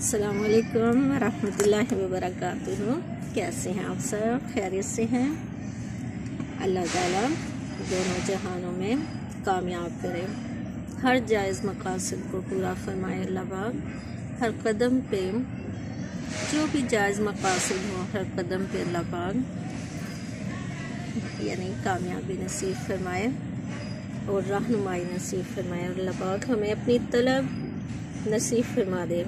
असलकम वरहमतुल्लाहि वबरकातुहू कैसे हैं आप सब? खैरियत से हैं? अल्लाह ताला दोनों जहानों में कामयाब करें। हर जायज़ मकासद को पूरा फरमाए अल्लाह पाक। हर कदम पे, जो भी जायज़ मकासद हो, हर कदम पे अल्लाह पाक यानी कामयाबी नसीब फरमाए और रहनुमाई नसीब फरमाए। अल्लाह पाक हमें अपनी तलब नसीब फरमा दे।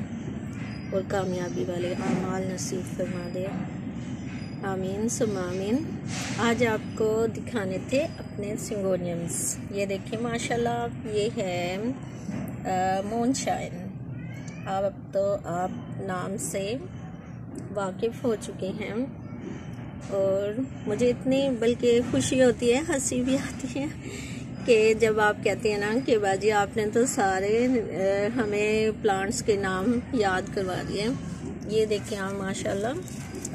और कामयाबी वाले अमाल नसीब फरमा दे। आमीन सुम आमीन। आज आपको दिखाने थे अपने सिंगोनियम्स। ये देखिए, माशाल्लाह, ये है मून शाइन अब तो आप नाम से वाकिफ़ हो चुके हैं और मुझे इतनी, बल्कि खुशी होती है, हँसी भी आती है। कि जब आप कहते हैं ना कि बाजी आपने तो सारे हमें प्लांट्स के नाम याद करवा दिए। ये देखें आप, माशाल्लाह।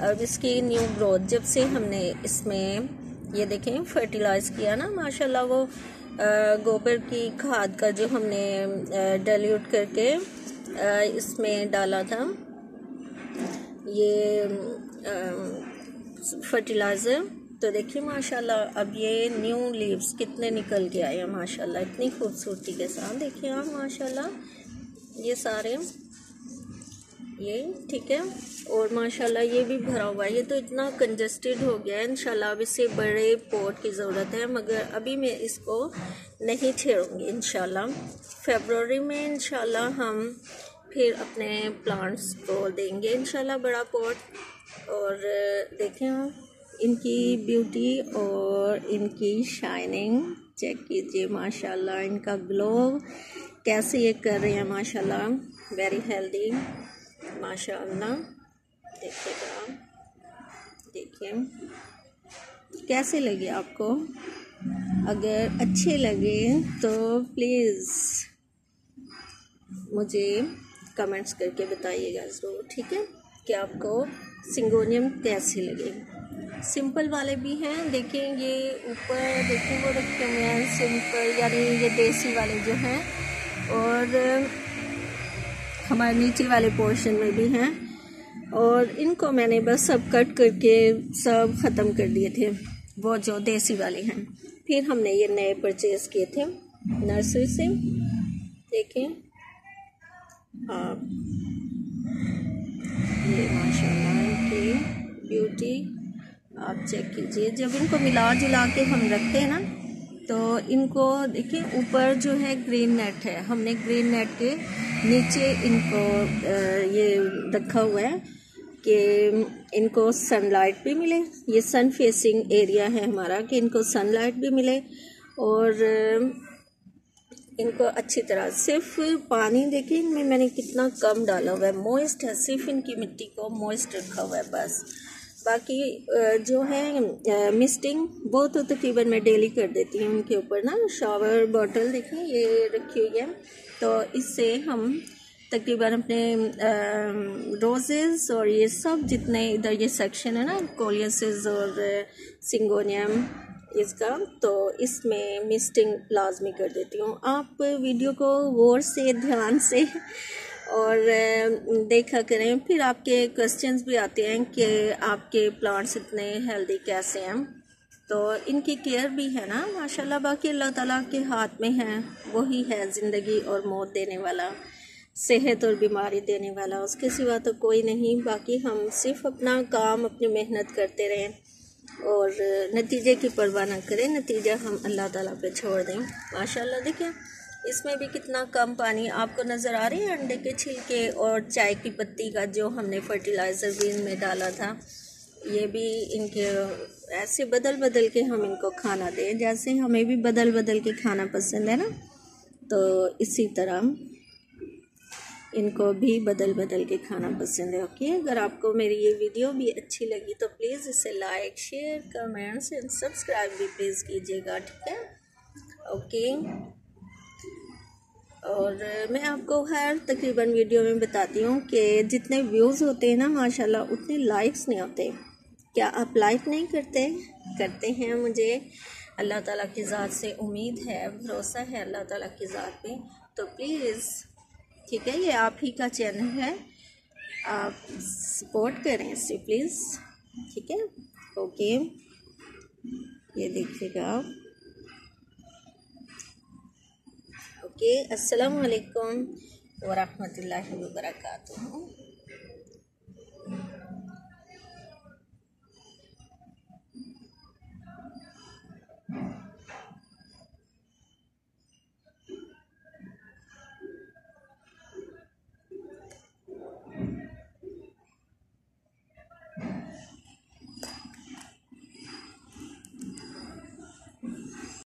अब इसकी न्यू ग्रोथ जब से हमने इसमें, ये देखें फर्टिलाइज किया ना, माशाल्लाह वो गोबर की खाद का जो हमने डल्यूट करके इसमें डाला था। ये फर्टिलाइज़र तो देखिए, माशाल्लाह, अब ये न्यू लीव्स कितने निकल के आए हैं, माशाल्लाह, इतनी खूबसूरती के साथ। देखिए आप, माशाल्लाह, ये सारे, ये, ठीक है, और माशाल्लाह, ये भी भरा हुआ है। ये तो इतना कंजस्टेड हो गया है, इंशाल्लाह, अब इसे बड़े पोट की ज़रूरत है, मगर अभी मैं इसको नहीं छेड़ूँगी, इंशाल्लाह। फेबररी में, इंशाल्लाह, हम फिर अपने प्लांट्स को देंगे, इंशाल्लाह, बड़ा पोट और देखें आप इनकी ब्यूटी और इनकी शाइनिंग चेक कीजिए, माशाल्लाह, इनका ग्लो कैसे ये कर रहे हैं, माशाल्लाह? वेरी हेल्दी माशाल्लाह. देखिएगा देखिए। कैसे लगे आपको? अगर अच्छे लगे तो प्लीज़ मुझे कमेंट्स करके बताइएगा ज़रूर, ठीक है? कि आपको सिंगोनियम कैसे लगे? सिंपल वाले भी हैं। देखें ये ऊपर देखें वो रखे हुए हैं सिंपल, यानी ये देसी वाले जो हैं। और हमारे नीचे वाले पोर्शन में भी हैं। और इनको मैंने बस सब कट करके सब ख़त्म कर दिए थे। वो जो देसी वाले हैं। फिर हमने ये नए परचेज़ किए थे नर्सरी से। देखें आप ये माशाल्लाह की ब्यूटी आप चेक कीजिए। जब इनको मिला जुला के हम रखते हैं ना तो इनको देखिए, ऊपर जो है ग्रीन नेट है। हमने ग्रीन नेट के नीचे इनको ये रखा हुआ है कि इनको सनलाइट भी मिले। ये सन फेसिंग एरिया है हमारा, कि इनको सनलाइट भी मिले और इनको अच्छी तरह सिर्फ़ पानी देखिए, इनमें मैंने कितना कम डाला हुआ है। मॉइस्ट है, सिर्फ़ इनकी मिट्टी को मॉइस्ट रखा हुआ है, बस। बाकी जो है मिस्टिंग वो तो तकरीबन मैं डेली कर देती हूँ उनके ऊपर ना। शावर बॉटल देखें, ये रखी हुई है। तो इससे हम तकरीबन अपने रोजेज़ और ये सब जितने इधर ये सेक्शन है ना कोलियसिस और सिंगोनियम इसका तो इसमें मिस्टिंग लाजमी कर देती हूँ। आप वीडियो को गौर से, ध्यान से और देखा करें, फिर आपके क्वेश्चंस भी आते हैं कि आपके प्लांट्स इतने हेल्दी कैसे हैं। तो इनकी केयर भी है ना, माशाल्लाह, बाकी अल्लाह ताला के हाथ में है, वही है ज़िंदगी और मौत देने वाला, सेहत और बीमारी देने वाला, उसके सिवा तो कोई नहीं, बाकी हम सिर्फ़ अपना काम, अपनी मेहनत करते रहें और नतीजे की परवाह ना करें, नतीजा हम अल्लाह ताला पे छोड़ दें। माशाल्लाह, देखिए इसमें भी कितना कम पानी आपको नज़र आ रही है? अंडे के छिलके और चाय की पत्ती का जो हमने फर्टिलाइज़र भी इनमें डाला था, ये भी इनके ऐसे बदल बदल के हम इनको खाना दें। जैसे हमें भी बदल बदल के खाना पसंद है ना तो इसी तरह इनको भी बदल बदल के खाना पसंद है। ओके, अगर आपको मेरी ये वीडियो भी अच्छी लगी तो प्लीज़ इसे like share comments and subscribe भी प्लीज़ कीजिएगा, ठीक है? ओके। और मैं आपको हर तकरीबन वीडियो में बताती हूँ कि जितने व्यूज़ होते हैं ना, माशाल्लाह, उतने लाइक्स नहीं होते। क्या आप लाइक नहीं करते? करते हैं मुझे। अल्लाह ताला की ज़ात से उम्मीद है, भरोसा है अल्लाह ताला की ज़ात पे। तो प्लीज़ ठीक है, ये आप ही का चैनल है। आप सपोर्ट करें इसे प्लीज़ ठीक है? ओके ये देखिएगा ओके अस्सलाम वालेकुम वरहमतुल्लाहि वबरकातुहू।